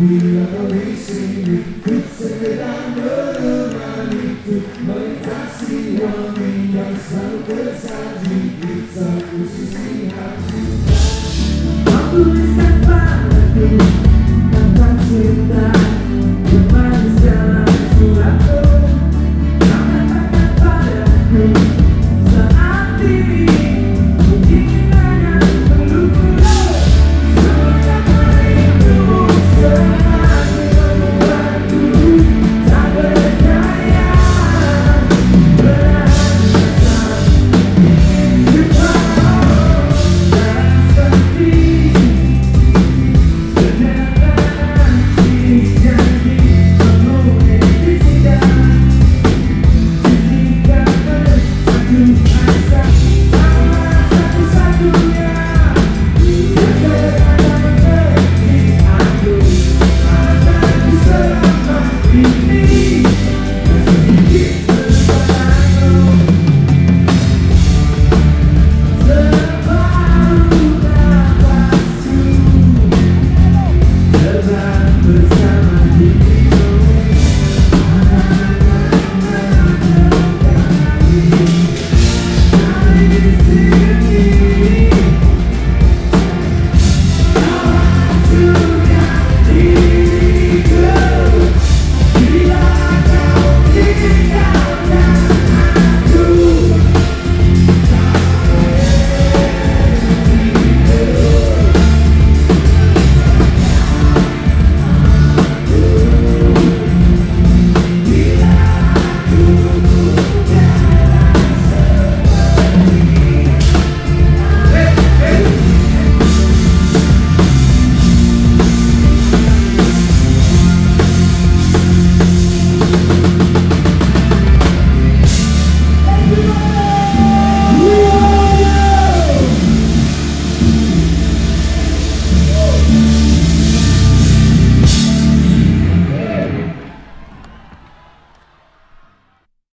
We are receiving.